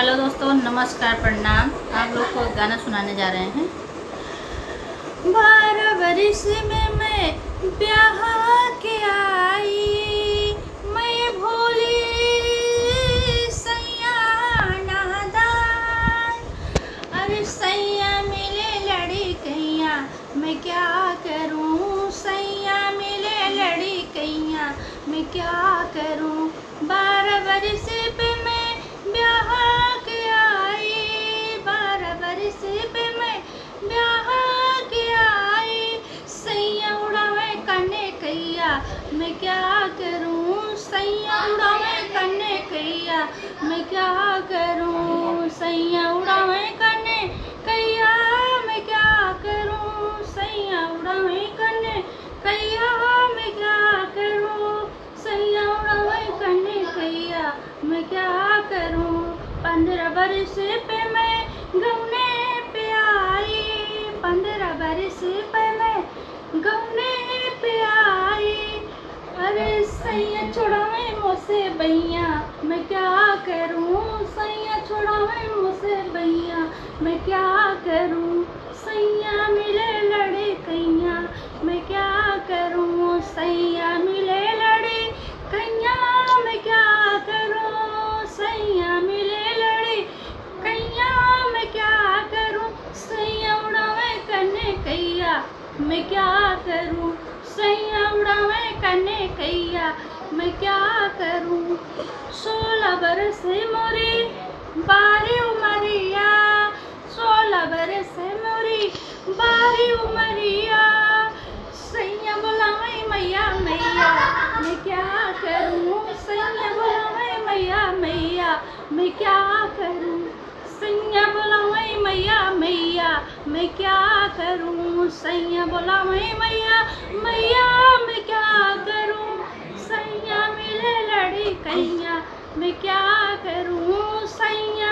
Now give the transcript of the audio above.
Hello दोस्तों, नमस्कार, प्रणाम। आप लोग को गाना सुनाने जा रहे हैं। बारह बरिस में मैं ब्याह के आई, मैं भोली सैया अरे सैया मिले लड़ी कैया, मैं क्या करूँ? सैया मिले लड़ी कैया, मैं क्या करूँ? बारह बरिस पे मैं मैं क्या करूँ? सैया उड़ावे कन्ने कैया मैं क्या करूँ? सैया उड़ावे कन्ने कैया मैं क्या करूँ? सैया उड़ावे कन्ने कैया मैं क्या करूँ? सैया उड़ावे कन्ने कैया मैं क्या करूँ? पंद्रह बरस पे मैं गौने पे आई। पंद्रह बरस पे मैं गौने सैया छोड़ावे मुझसे भैया। मैं क्या करूँ? सैया छोड़ावे मुझसे भैया। मैं क्या करूँ? सैया मिले लड़े कैया मैं क्या करूँ? सैया मिले लड़े कैया मैं क्या करूँ? सैया मिले लड़े कैया मैं क्या करूँ? सैया उड़ावे कन्ने कैया मैं क्या करूँ? कन्ने कैया, मैं क्या करूँ? सोलह बरस मोरी, बारी उमरिया। सोलह बरस मोरी, बारी उमरिया। सैया बुलावे मैया मैया, मैं क्या करूँ? सैया बुलावे मैया मैया, मैं क्या करूँ? सैया बुलावे मैया मैया, मैं क्या करूँ? सैया बुलावे मैया मैया सैया मैं क्या करूँ सैया?